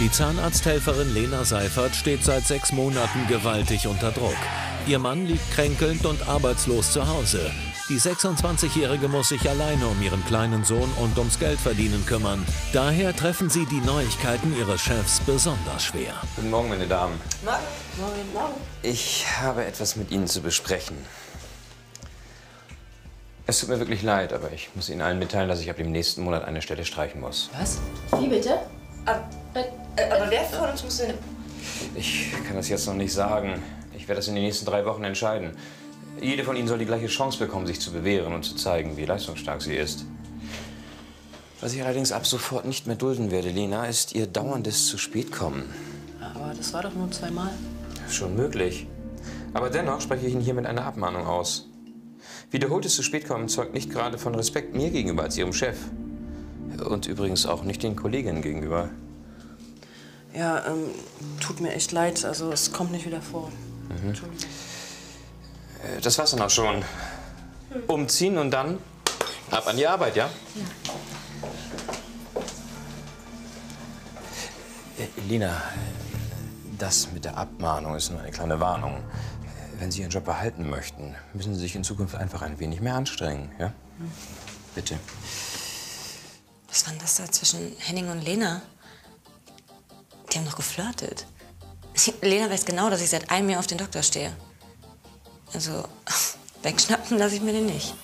Die Zahnarzthelferin Lena Seifert steht seit sechs Monaten gewaltig unter Druck. Ihr Mann liegt kränkelnd und arbeitslos zu Hause. Die 26-Jährige muss sich alleine um ihren kleinen Sohn und ums Geldverdienen kümmern. Daher treffen sie die Neuigkeiten ihres Chefs besonders schwer. Guten Morgen, meine Damen. Morgen. Morgen, morgen. Ich habe etwas mit Ihnen zu besprechen. Es tut mir wirklich leid, aber ich muss Ihnen allen mitteilen, dass ich ab dem nächsten Monat eine Stelle streichen muss. Was? Wie bitte? Aber, äh, aber wer von uns muss denn... Ich kann das jetzt noch nicht sagen. Ich werde das in den nächsten drei Wochen entscheiden. Jede von Ihnen soll die gleiche Chance bekommen, sich zu bewähren und zu zeigen, wie leistungsstark sie ist. Was ich allerdings ab sofort nicht mehr dulden werde, Lena, ist Ihr dauerndes zu spät kommen. Aber das war doch nur zweimal. Schon möglich. Aber dennoch spreche ich Ihnen hiermit eine Abmahnung aus. Wiederholtes zu spät kommen zeugt nicht gerade von Respekt mir gegenüber als Ihrem Chef. Und übrigens auch nicht den Kolleginnen gegenüber. Ja, ähm, tut mir echt leid. Also, es kommt nicht wieder vor. Mhm. Äh, Das war's dann auch schon. Umziehen und dann ab an die Arbeit, ja? Äh, Lina, das mit der Abmahnung ist nur eine kleine Warnung. Wenn Sie Ihren Job behalten möchten, müssen Sie sich in Zukunft einfach ein wenig mehr anstrengen, ja? Bitte. Was war denn das da zwischen Henning und Lena? Die haben doch geflirtet. Lena weiß genau, dass ich seit einem Jahr auf den Doktor stehe. Also, wegschnappen lasse ich mir den nicht.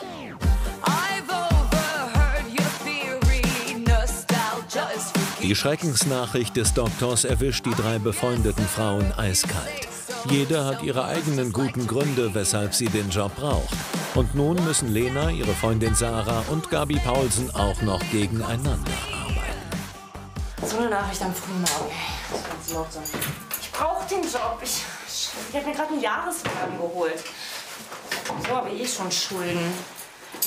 Die Schreckensnachricht des Doktors erwischt die drei befreundeten Frauen eiskalt. Jede hat ihre eigenen guten Gründe, weshalb sie den Job braucht. Und nun müssen Lena, ihre Freundin Sarah und Gabi Paulsen auch noch gegeneinander arbeiten. So eine Nachricht am frühen Morgen. Das laut sein. Ich brauche den Job. Ich, ich habe mir gerade einen Jahreswagen geholt. So habe ich eh schon Schulden.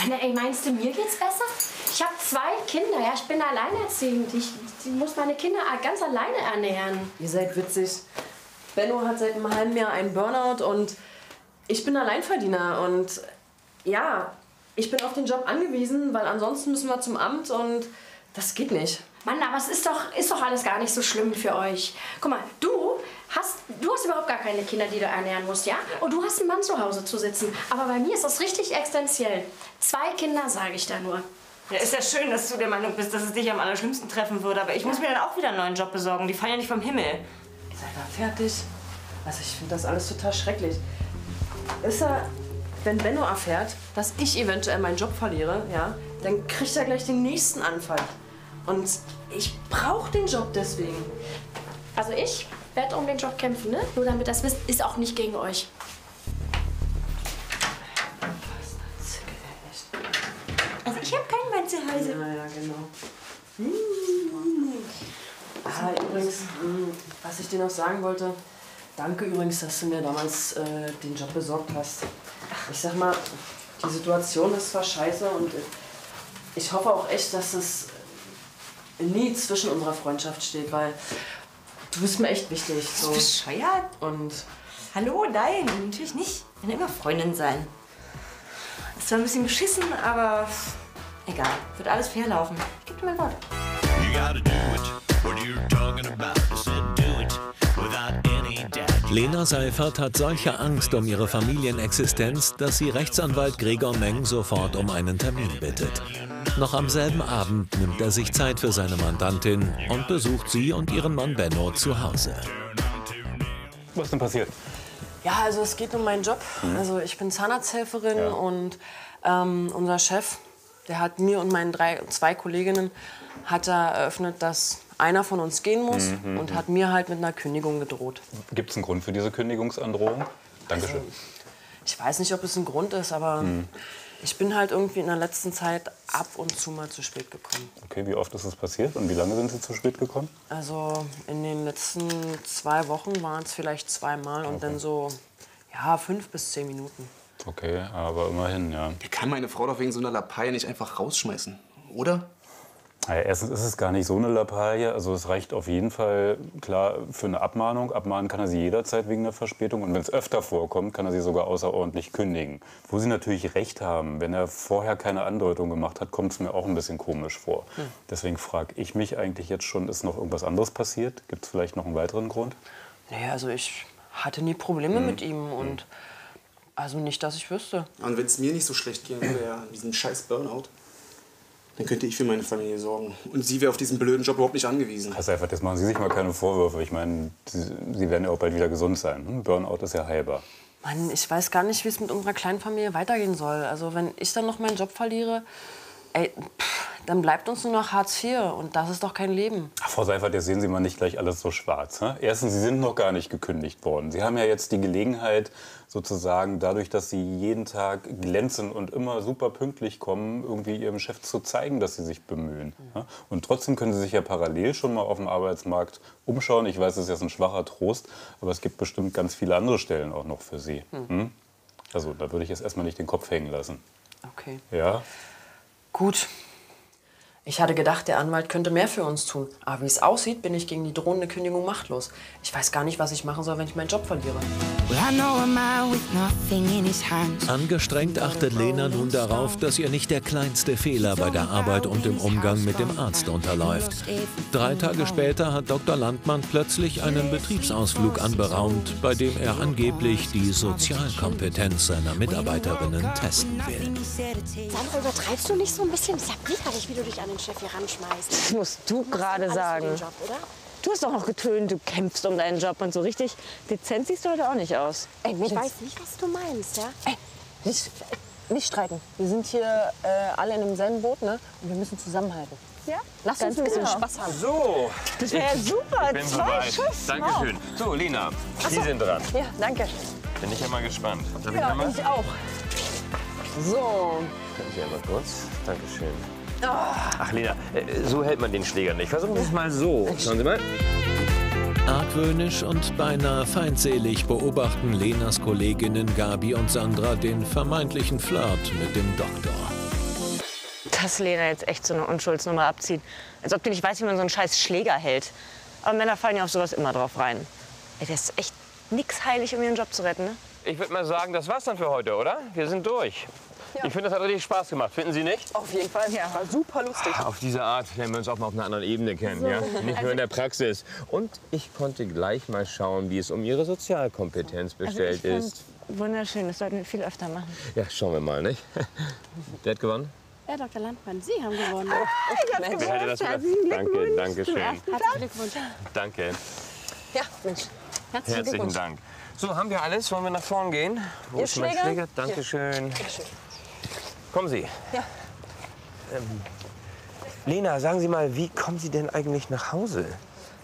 Anna, ey, meinst du, mir geht's besser? Ich habe zwei Kinder, ja, ich bin alleinerziehend. Ich, ich muss meine Kinder ganz alleine ernähren. Ihr seid witzig. Benno hat seit einem halben Jahr einen Burnout und ich bin Alleinverdiener. Und ja, ich bin auf den Job angewiesen, weil ansonsten müssen wir zum Amt und das geht nicht. Mann, aber es ist doch, ist doch alles gar nicht so schlimm für euch. Guck mal, du hast, du hast überhaupt gar keine Kinder, die du ernähren musst, ja? Und du hast einen Mann zu Hause zu sitzen. Aber bei mir ist das richtig existenziell. Zwei Kinder, sage ich da nur. Ja, ist ja schön, dass du der Meinung bist, dass es dich am allerschlimmsten treffen würde. Aber ich muss mir dann auch wieder einen neuen Job besorgen. Die fallen ja nicht vom Himmel. Ihr seid mal fertig. Also ich finde das alles total schrecklich. Ist er, wenn Benno erfährt, dass ich eventuell meinen Job verliere, ja, dann kriegt er gleich den nächsten Anfall. Und ich brauche den Job deswegen. Also ich werde um den Job kämpfen, ne? Nur damit das wisst, ist auch nicht gegen euch. Also ich habe keinen Mann zu Hause. Ja, ja, genau. Ah, übrigens, mh, was ich dir noch sagen wollte, danke übrigens, dass du mir damals äh, den Job besorgt hast. Ich sag mal, die Situation ist zwar scheiße und ich hoffe auch echt, dass es nie zwischen unserer Freundschaft steht, weil du bist mir echt wichtig. So. Bescheuert? Und Hallo, nein, natürlich nicht. Wir werden immer Freundin sein. Ist zwar ein bisschen beschissen, aber egal. Wird alles fair laufen. Ich geb dir mein Wort. You gotta do it. What you're talking about, Lena Seifert hat solche Angst um ihre Familienexistenz, dass sie Rechtsanwalt Gregor Meng sofort um einen Termin bittet. Noch am selben Abend nimmt er sich Zeit für seine Mandantin und besucht sie und ihren Mann Benno zu Hause. Was ist denn passiert? Ja, also es geht um meinen Job. Also ich bin Zahnarzthelferin Ja. und ähm, unser Chef, der hat mir und meinen drei, zwei Kolleginnen hat er eröffnet, dass einer von uns gehen muss Mhm, und hat mir halt mit einer Kündigung gedroht. Gibt es einen Grund für diese Kündigungsandrohung? Dankeschön. Ich weiß nicht, ob es ein Grund ist, aber Mhm. ich bin halt irgendwie in der letzten Zeit ab und zu mal zu spät gekommen. Okay, wie oft ist es passiert und wie lange sind Sie zu spät gekommen? Also in den letzten zwei Wochen waren es vielleicht zweimal und dann so ja fünf bis zehn Minuten. Okay, aber immerhin, ja. Der kann meine Frau doch wegen so einer Lappaie nicht einfach rausschmeißen, oder? Naja, erstens ist es gar nicht so eine Lappalie. Also es reicht auf jeden Fall klar für eine Abmahnung. Abmahnen kann er sie jederzeit wegen der Verspätung. Und wenn es öfter vorkommt, kann er sie sogar außerordentlich kündigen. Wo Sie natürlich recht haben, wenn er vorher keine Andeutung gemacht hat, kommt es mir auch ein bisschen komisch vor. Deswegen frage ich mich eigentlich jetzt schon, ist noch irgendwas anderes passiert? Gibt es vielleicht noch einen weiteren Grund? Naja, also ich hatte nie Probleme mit ihm und also nicht, dass ich wüsste. Und wenn es mir nicht so schlecht gehen würde, ja, diesen scheiß Burnout, dann könnte ich für meine Familie sorgen. Und sie wäre auf diesen blöden Job überhaupt nicht angewiesen. Herr Seifert, jetzt machen Sie sich mal keine Vorwürfe. Ich meine, Sie, Sie werden ja auch bald wieder gesund sein. Hm? Burnout ist ja heilbar. Mann, ich weiß gar nicht, wie es mit unserer kleinen Familie weitergehen soll. Also wenn ich dann noch meinen Job verliere, ey, pff, dann bleibt uns nur noch Hartz IV und das ist doch kein Leben. Frau Seifert, jetzt sehen Sie mal nicht gleich alles so schwarz. Hä? Erstens, Sie sind noch gar nicht gekündigt worden. Sie haben ja jetzt die Gelegenheit, sozusagen dadurch, dass Sie jeden Tag glänzen und immer super pünktlich kommen, irgendwie Ihrem Chef zu zeigen, dass Sie sich bemühen. Ja? Und trotzdem können Sie sich ja parallel schon mal auf dem Arbeitsmarkt umschauen. Ich weiß, das ist jetzt ein schwacher Trost, aber es gibt bestimmt ganz viele andere Stellen auch noch für Sie. Hm? Also da würde ich jetzt erstmal nicht den Kopf hängen lassen. Okay. Ja? Gut. Ich hatte gedacht, der Anwalt könnte mehr für uns tun. Aber wie es aussieht, bin ich gegen die drohende Kündigung machtlos. Ich weiß gar nicht, was ich machen soll, wenn ich meinen Job verliere. Well, I know a man with nothing in his hands. Angestrengt achtet Lena nun darauf, dass ihr nicht der kleinste Fehler bei der Arbeit und im Umgang mit dem Arzt unterläuft. Drei Tage später hat Dr. Landmann plötzlich einen Betriebsausflug anberaumt, bei dem er angeblich die Sozialkompetenz seiner Mitarbeiterinnen testen will. Sandra, übertreibst du nicht so ein bisschen? Ist ja widerlich, wie du dich an den Chef hier ranschmeißt. Das musst du gerade sagen. den Job, oder? Du hast doch noch getönt, du kämpfst um deinen Job und so richtig dezent siehst du heute auch nicht aus. Ey, ich weiß nicht, was du meinst, ja? Nicht, nicht streiten. Wir sind hier äh, alle in demselben Boot, ne? Und wir müssen zusammenhalten. Ja? Lass uns ein bisschen genau. Spaß haben. So, Das wäre ja super. bin Zwei soweit. Dankeschön. So, Lena, Sie sind dran. Ja, danke. Bin ich ja mal gespannt. Darf ich Ja, einmal? ich auch. So. Können Sie einmal kurz? Dankeschön. Ach, Lena, äh, so hält man den Schläger nicht. Versuchen Sie es mal so. Schauen Sie mal. Argwöhnisch und beinahe feindselig beobachten Lenas Kolleginnen Gabi und Sandra den vermeintlichen Flirt mit dem Doktor. Dass Lena jetzt echt so eine Unschuldsnummer abzieht. Als ob die nicht weiß, wie man so einen scheiß Schläger hält. Aber Männer fallen ja auf sowas immer drauf rein. Ey, das ist echt nix heilig, um ihren Job zu retten, ne? Ich würde mal sagen, das war's dann für heute, oder? Wir sind durch. Ich finde, das hat richtig Spaß gemacht. Finden Sie nicht? Auf jeden Fall. Ja. War super lustig. Auf diese Art lernen wir uns auch mal auf einer anderen Ebene kennen, ja? Nicht nur in der Praxis. Und ich konnte gleich mal schauen, wie es um Ihre Sozialkompetenz bestellt Also ich ist. wunderschön, das sollten wir viel öfter machen. Ja, schauen wir mal, nicht? Wer hat gewonnen? Ja, Dr. Landmann, Sie haben gewonnen. Wer hätte das gedacht? Danke, danke schön. Herzlichen Glückwunsch. Danke. Ja, Mensch. Herzlichen Herzlichen. Dank. So, haben wir alles? Wollen wir nach vorn gehen? Wo Ihr ist mein Schläger? Schläger? Dankeschön. Kommen Sie. Ja. Ähm, Lena, sagen Sie mal, wie kommen Sie denn eigentlich nach Hause?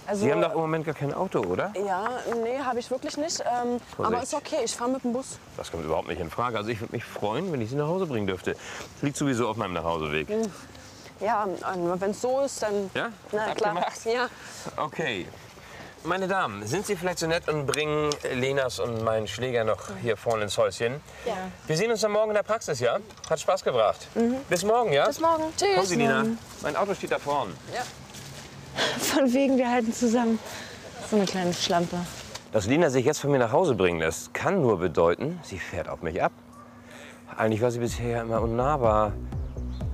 Also, Sie haben doch im Moment gar kein Auto, oder? Ja, nee, habe ich wirklich nicht. Ähm, aber ist okay, ich fahre mit dem Bus. Das kommt überhaupt nicht in Frage. Also ich würde mich freuen, wenn ich Sie nach Hause bringen dürfte. Liegt sowieso auf meinem Nachhauseweg. Ja, wenn es so ist, dann. Ja? Na klar. Abgemacht? Ja. Okay. Meine Damen, sind Sie vielleicht so nett und bringen Lenas und meinen Schläger noch hier vorne ins Häuschen? Ja. Wir sehen uns dann morgen in der Praxis, ja? Hat Spaß gebracht. Bis morgen, ja? Bis morgen. Tschüss. Kommen Sie, Lina. Mein Auto steht da vorne. Von wegen, wir halten zusammen. So eine kleine Schlampe. Dass Lina sich jetzt von mir nach Hause bringen lässt, kann nur bedeuten, sie fährt auf mich ab. Eigentlich war sie bisher ja immer unnahbar.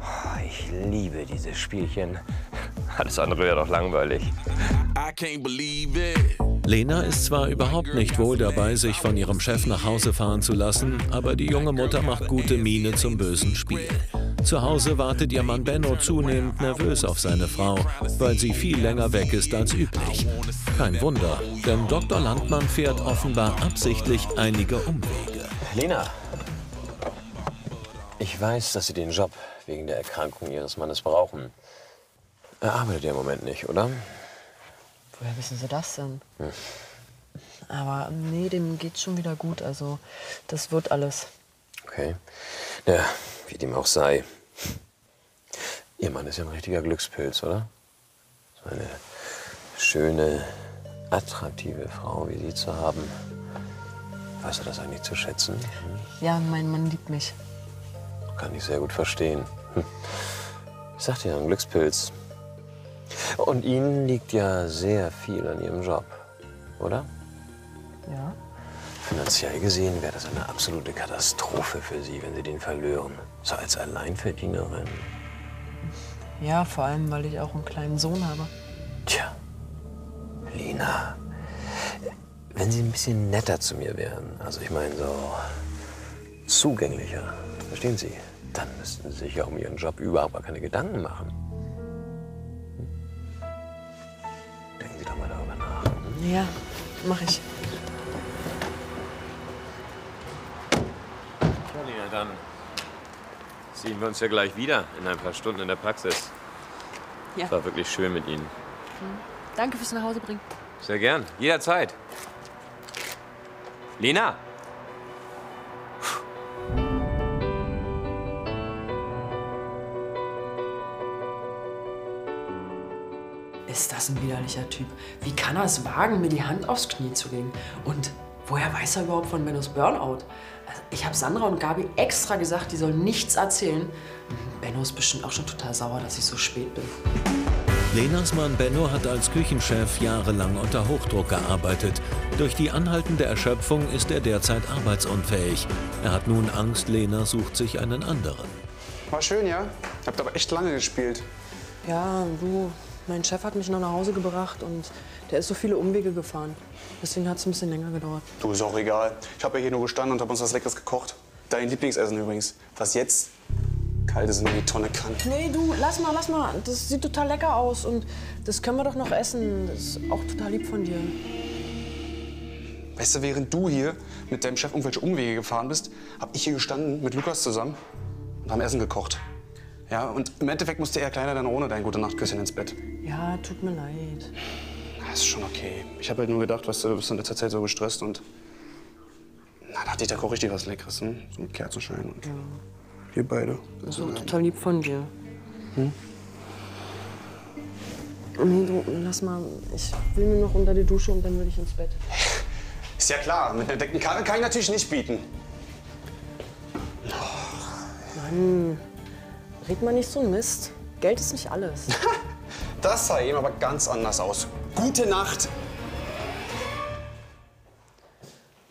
Oh, Ich liebe dieses Spielchen. Alles andere wäre doch langweilig. I can't believe it. Lena ist zwar überhaupt nicht wohl dabei, sich von ihrem Chef nach Hause fahren zu lassen, aber die junge Mutter macht gute Miene zum bösen Spiel. Zu Hause wartet ihr Mann Benno zunehmend nervös auf seine Frau, weil sie viel länger weg ist als üblich. Kein Wunder, denn Dr. Landmann fährt offenbar absichtlich einige Umwege. Lena, ich weiß, dass Sie den Job wegen der Erkrankung Ihres Mannes brauchen. Er arbeitet ja im Moment nicht, oder? Woher wissen Sie das denn? Aber nee, dem geht's schon wieder gut. Also, das wird alles. Okay. Ja, wie dem auch sei. Ihr Mann ist ja ein richtiger Glückspilz, oder? So eine schöne, attraktive Frau wie Sie zu haben. Weiß er das eigentlich zu schätzen? Hm? Ja, mein Mann liebt mich. Kann ich sehr gut verstehen. Hm. Ich sagte ja, ein Glückspilz. Und Ihnen liegt ja sehr viel an Ihrem Job, oder? Ja. Finanziell gesehen wäre das eine absolute Katastrophe für Sie, wenn Sie den verlören. So als Alleinverdienerin. Ja, vor allem, weil ich auch einen kleinen Sohn habe. Tja, Lena, wenn Sie ein bisschen netter zu mir wären, also ich meine so zugänglicher, verstehen Sie, dann müssten Sie sich ja um Ihren Job überhaupt gar keine Gedanken machen. Ja, mach ich. Ja, Lena, dann sehen wir uns ja gleich wieder in ein paar Stunden in der Praxis. Ja. Es war wirklich schön mit Ihnen. Danke fürs Nachhausebringen. Sehr gern, jederzeit. Lena! Ist ein widerlicher Typ? Wie kann er es wagen, mir die Hand aufs Knie zu legen? Und woher weiß er überhaupt von Bennos Burnout? Also ich habe Sandra und Gabi extra gesagt, die sollen nichts erzählen. Benno ist bestimmt auch schon total sauer, dass ich so spät bin. Lenas Mann Benno hat als Küchenchef jahrelang unter Hochdruck gearbeitet. Durch die anhaltende Erschöpfung ist er derzeit arbeitsunfähig. Er hat nun Angst, Lena sucht sich einen anderen. War schön, ja? Habt aber echt lange gespielt. Ja, du, mein Chef hat mich noch nach Hause gebracht und der ist so viele Umwege gefahren. Deswegen hat es ein bisschen länger gedauert. Du, ist auch egal. Ich habe ja hier nur gestanden und habe uns was Leckeres gekocht. Dein Lieblingsessen übrigens. Was jetzt kalt ist in die Tonne kann. Nee, du, lass mal, lass mal. Das sieht total lecker aus und das können wir doch noch essen. Das ist auch total lieb von dir. Weißt du, während du hier mit deinem Chef irgendwelche Umwege gefahren bist, habe ich hier gestanden mit Lukas zusammen und haben Essen gekocht. Ja, und im Endeffekt musste er kleiner dann ohne dein gute Nachtküsschen ins Bett. Ja, tut mir leid. Das ist schon okay. Ich habe halt nur gedacht, weißt du, du bist in letzter Zeit so gestresst und. Na, dachte ich, da koche ich dir was Leckeres, hm? So mit Kerzenschein und. Wir beide. Das ist auch total lieb von dir. Hm? Nee, du, lass mal. Ich will nur noch unter die Dusche und dann will ich ins Bett. Ist ja klar, mit einer dicken Karre kann ich natürlich nicht bieten. Mann, red mal nicht so einen Mist. Geld ist nicht alles. Das sah eben aber ganz anders aus. Gute Nacht.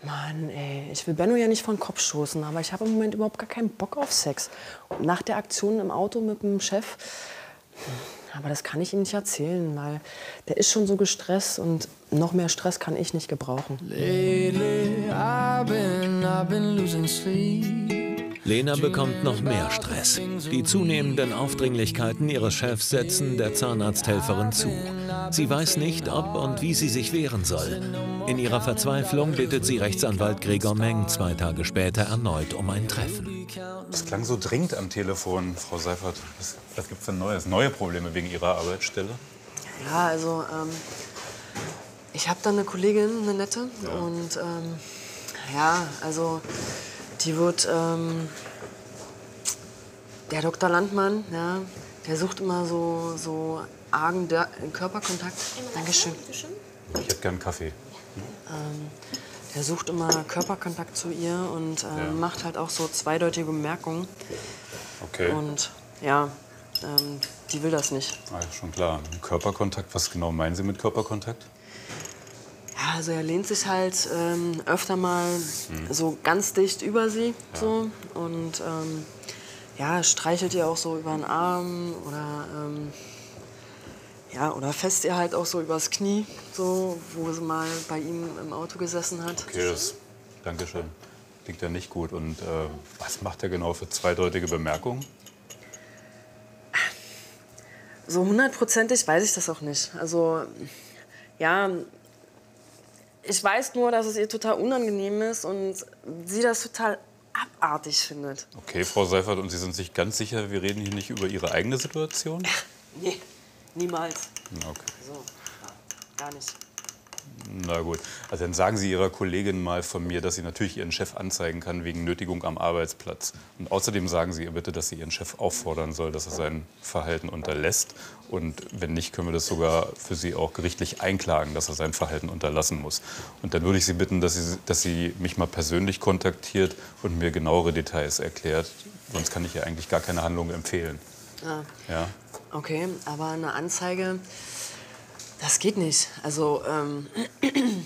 Mann, ey, ich will Benno ja nicht vor den Kopf stoßen, aber ich habe im Moment überhaupt gar keinen Bock auf Sex. Und nach der Aktion im Auto mit dem Chef, aber das kann ich ihm nicht erzählen, weil der ist schon so gestresst und noch mehr Stress kann ich nicht gebrauchen. Lately, I've been, I've been losing sleep. Lena bekommt noch mehr Stress. Die zunehmenden Aufdringlichkeiten ihres Chefs setzen der Zahnarzthelferin zu. Sie weiß nicht, ob und wie sie sich wehren soll. In ihrer Verzweiflung bittet sie Rechtsanwalt Gregor Meng zwei Tage später erneut um ein Treffen. Das klang so dringend am Telefon, Frau Seifert. Was, was gibt's denn Neues? Neue Probleme wegen Ihrer Arbeitsstelle? Ja, also ähm, ich habe da eine Kollegin, eine nette. Und ähm, ja, also die wird, ähm, der Dr. Landmann, ja, der sucht immer so, so argen Der- Körperkontakt. Dankeschön. Ich hätte gern einen Kaffee. Ähm, der sucht immer Körperkontakt zu ihr und ähm, Ja. macht halt auch so zweideutige Bemerkungen. Okay. Und ja, ähm, die will das nicht. Ah, ja, schon klar. Körperkontakt, was genau meinen Sie mit Körperkontakt? Ja, also er lehnt sich halt ähm, öfter mal Hm. so ganz dicht über sie so und ähm, ja, streichelt ihr auch so über den Arm oder ähm, ja, oder fässt ihr halt auch so übers Knie, so, wo sie mal bei ihm im Auto gesessen hat. Okay, das. Dankeschön. Klingt ja nicht gut. Und äh, was macht er genau für zweideutige Bemerkungen? So hundertprozentig weiß ich das auch nicht. Also, ja, ich weiß nur, dass es ihr total unangenehm ist und sie das total abartig findet. Okay, Frau Seifert, und Sie sind sich ganz sicher, wir reden hier nicht über Ihre eigene Situation? Nee, niemals. Okay. So, gar nicht. Na gut. Also dann sagen Sie Ihrer Kollegin mal von mir, dass sie natürlich Ihren Chef anzeigen kann wegen Nötigung am Arbeitsplatz. Und außerdem sagen Sie ihr bitte, dass sie Ihren Chef auffordern soll, dass er sein Verhalten unterlässt. Und wenn nicht, können wir das sogar für Sie auch gerichtlich einklagen, dass er sein Verhalten unterlassen muss. Und dann würde ich Sie bitten, dass Sie, dass sie mich mal persönlich kontaktiert und mir genauere Details erklärt. Sonst kann ich ihr eigentlich gar keine Handlung empfehlen. Ah, Ja. okay, aber eine Anzeige, das geht nicht. Also, ähm,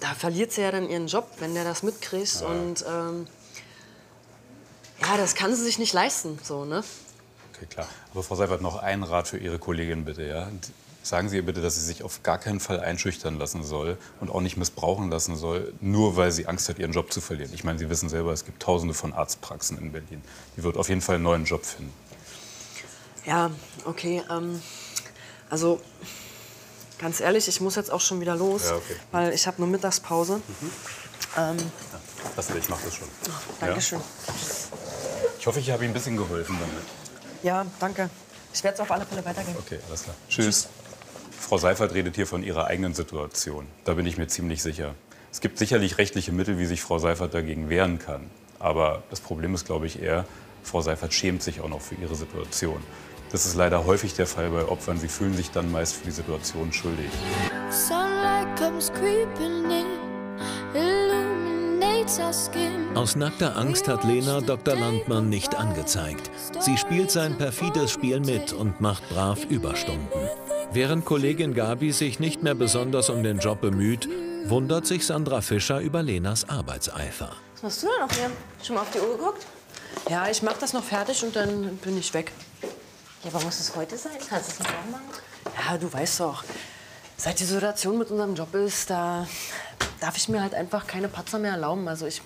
da verliert sie ja dann ihren Job, wenn der das mitkriegt. Ja. Und ähm, ja, das kann sie sich nicht leisten, so, ne? Okay, klar. Aber Frau Seifert, noch ein Rat für Ihre Kollegin bitte, ja? Sagen Sie ihr bitte, dass sie sich auf gar keinen Fall einschüchtern lassen soll und auch nicht missbrauchen lassen soll, nur weil sie Angst hat, ihren Job zu verlieren. Ich meine, Sie wissen selber, es gibt tausende von Arztpraxen in Berlin. Die wird auf jeden Fall einen neuen Job finden. Ja, okay. Ähm, also, ganz ehrlich, ich muss jetzt auch schon wieder los, Ja, okay. weil ich habe nur Mittagspause. Ähm, Lassen Sie, ich mache das schon. Dankeschön. Ja? Ich hoffe, ich habe Ihnen ein bisschen geholfen damit. Ja, danke. Ich werde es auf alle Fälle weitergeben. Okay, alles klar. Tschüss. Frau Seifert redet hier von ihrer eigenen Situation. Da bin ich mir ziemlich sicher. Es gibt sicherlich rechtliche Mittel, wie sich Frau Seifert dagegen wehren kann. Aber das Problem ist, glaube ich, eher, Frau Seifert schämt sich auch noch für ihre Situation. Das ist leider häufig der Fall bei Opfern. Sie fühlen sich dann meist für die Situation schuldig. Aus nackter Angst hat Lena Dr. Landmann nicht angezeigt. Sie spielt sein perfides Spiel mit und macht brav Überstunden. Während Kollegin Gabi sich nicht mehr besonders um den Job bemüht, wundert sich Sandra Fischer über Lenas Arbeitseifer. Was machst du denn noch hier? Schon mal auf die Uhr geguckt? Ja, ich mache das noch fertig und dann bin ich weg. Ja, aber muss es heute sein? Kannst du es nicht morgen machen? Ja, du weißt doch, seit die Situation mit unserem Job ist, da darf ich mir halt einfach keine Patzer mehr erlauben. Also ich,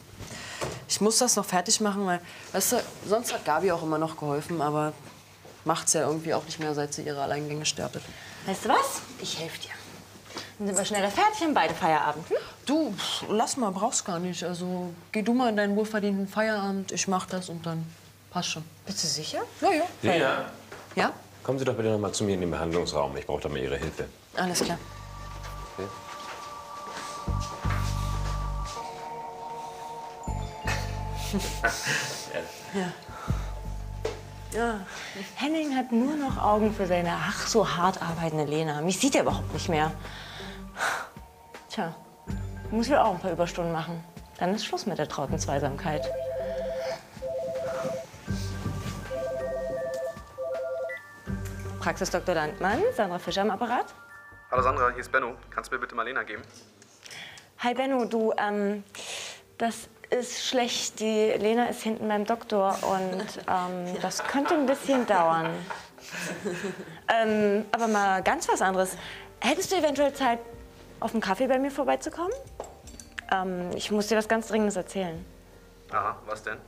ich muss das noch fertig machen, weil, weißt du, sonst hat Gabi auch immer noch geholfen, aber macht's ja irgendwie auch nicht mehr, seit sie ihre Alleingänge startet. Weißt du was? Ich helfe dir. Dann sind wir schneller fertig und beide Feierabend. Hm? Du, lass mal, brauchst gar nicht. Also geh du mal in deinen wohlverdienten Feierabend, ich mach das und dann passt schon. Bist du sicher? Ja, ja. Ja? kommen Sie doch bitte noch mal zu mir in den Behandlungsraum. Ich brauche da mal Ihre Hilfe. Alles klar. Okay. Ja. Ja. Henning hat nur noch Augen für seine ach so hart arbeitende Lena. Mich sieht er überhaupt nicht mehr. Tja, muss wohl auch ein paar Überstunden machen. Dann ist Schluss mit der trauten Zweisamkeit. Praxis Dr. Landmann, Sandra Fischer am Apparat. Hallo Sandra, hier ist Benno. Kannst du mir bitte Marlena geben? Hi Benno, du, ähm, das ist schlecht. Die Lena ist hinten beim Doktor und ähm, das könnte ein bisschen dauern. ähm, aber mal ganz was anderes. Hättest du eventuell Zeit, auf einen Kaffee bei mir vorbeizukommen? Ähm, ich muss dir was ganz Dringendes erzählen. Aha, was denn?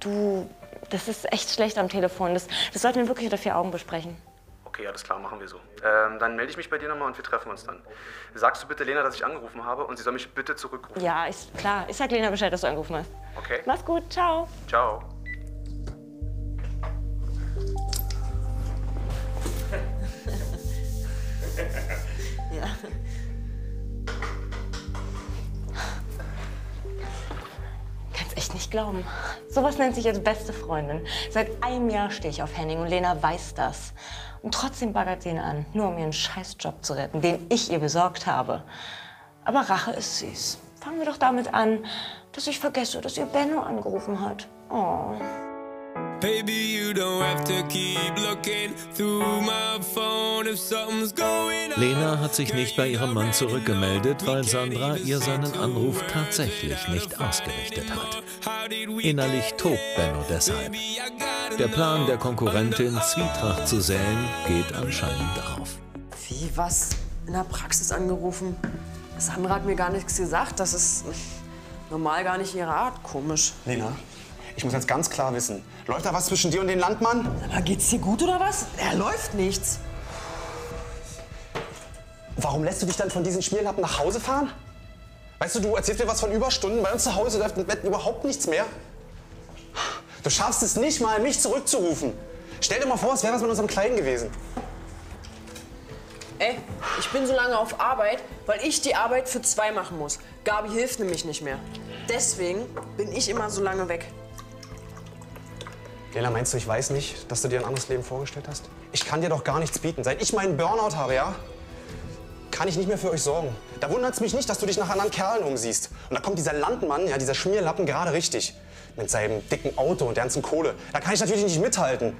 Du, das ist echt schlecht am Telefon. Das, das sollten wir wirklich unter vier Augen besprechen. Okay, alles klar, machen wir so. Ähm, dann melde ich mich bei dir nochmal und wir treffen uns dann. Sagst du bitte Lena, dass ich angerufen habe und sie soll mich bitte zurückrufen? Ja, ist klar. Ich sag Lena Bescheid, dass du angerufen hast. Okay? Mach's gut, ciao. Ciao. Echt nicht glauben. Sowas nennt sich jetzt beste Freundin. Seit einem Jahr stehe ich auf Henning und Lena weiß das. Und trotzdem baggert sie ihn an, nur um ihren Scheißjob zu retten, den ich ihr besorgt habe. Aber Rache ist süß. Fangen wir doch damit an, dass ich vergesse, dass ihr Benno angerufen hat. Oh. Baby, you don't have to keep looking through my phone if something's going on. Lena hat sich nicht bei ihrem Mann zurückgemeldet, weil Sandra ihr seinen Anruf tatsächlich nicht ausgerichtet hat. Innerlich tobt Benno deshalb. Der Plan der Konkurrentin, Zwietracht zu säen, geht anscheinend auf. Wie, was? In der Praxis angerufen? Sandra hat mir gar nichts gesagt. Das ist normal gar nicht ihre Art. Komisch. Lena, ich muss jetzt ganz klar wissen, läuft da was zwischen dir und dem Landmann? Aber geht's dir gut oder was? Er läuft nichts. Warum lässt du dich dann von diesen Spiellappen nach Hause fahren? Weißt du, du erzählst mir was von Überstunden. Bei uns zu Hause läuft im Bett überhaupt nichts mehr. Du schaffst es nicht mal, mich zurückzurufen. Stell dir mal vor, es wäre was mit unserem Kleinen gewesen. Ey, ich bin so lange auf Arbeit, weil ich die Arbeit für zwei machen muss. Gabi hilft nämlich nicht mehr. Deswegen bin ich immer so lange weg. Lena, meinst du, ich weiß nicht, dass du dir ein anderes Leben vorgestellt hast? Ich kann dir doch gar nichts bieten. Seit ich meinen Burnout habe, ja, kann ich nicht mehr für euch sorgen. Da wundert es mich nicht, dass du dich nach anderen Kerlen umsiehst. Und da kommt dieser Landmann, ja, dieser Schmierlappen, gerade richtig. Mit seinem dicken Auto und der ganzen Kohle. Da kann ich natürlich nicht mithalten.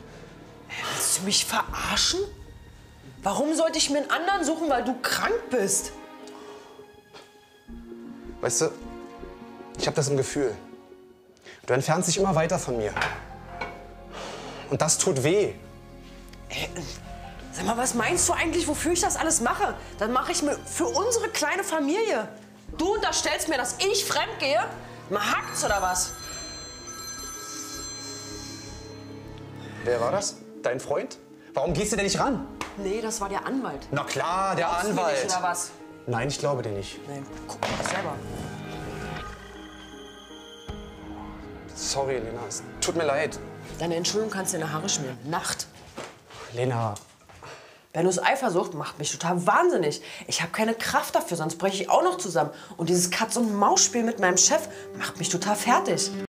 Willst du mich verarschen? Warum sollte ich mir einen anderen suchen, weil du krank bist? Weißt du, ich habe das im Gefühl. Du entfernst dich immer weiter von mir. Und das tut weh. Sag mal, was meinst du eigentlich, wofür ich das alles mache? Das mache ich mir für unsere kleine Familie. Du unterstellst mir, dass ich fremd gehe? Mal hackt's oder was? Wer war das? Dein Freund? Warum gehst du denn nicht ran? Nee, das war der Anwalt. Na klar, der Glaubst du Anwalt. Nicht, oder was? Nein, ich glaube dir nicht. Nee, guck mal selber. Sorry, Lena, es tut mir leid. Deine Entschuldigung kannst du in die Haare schmieren. Nacht. Lena, Bennos Eifersucht macht mich total wahnsinnig. Ich habe keine Kraft dafür, sonst breche ich auch noch zusammen. Und dieses Katz-und-Maus-Spiel mit meinem Chef macht mich total fertig.